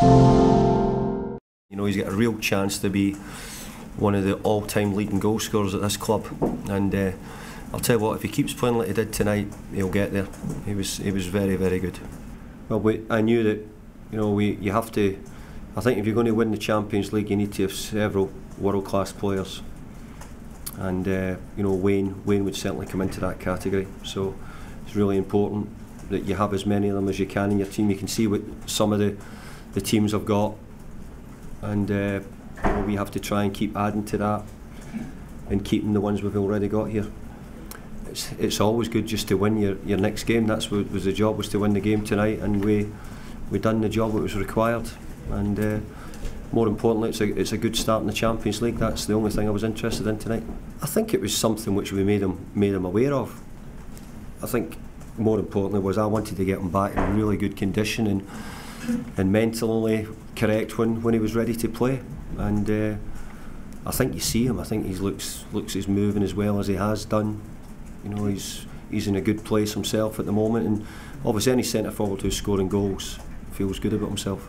You know, he's got a real chance to be one of the all-time leading goal scorers at this club, and uh, I'll tell you what, if he keeps playing like he did tonight, he'll get there. He was he was very very good. Well, we, I knew that, you know, we you have to. I think if you're going to win the Champions League, you need to have several world-class players, and uh, you know Wayne Wayne would certainly come into that category. So it's really important that you have as many of them as you can in your team. You can see what some of the the teams I've got, and uh, we have to try and keep adding to that and keeping the ones we've already got here. It's, it's always good just to win your, your next game. That's what was the job was to win the game tonight, and we we done the job that was required. And uh, more importantly, it's a, it's a good start in the Champions League. That's the only thing I was interested in tonight. I think it was something which we made them made them aware of. I think more importantly was I wanted to get them back in really good condition and and mentally correct when, when he was ready to play. And uh, I think you see him. I think he looks looks he's moving as well as he has done. You know, he's he's in a good place himself at the moment, and obviously any centre forward who's scoring goals feels good about himself.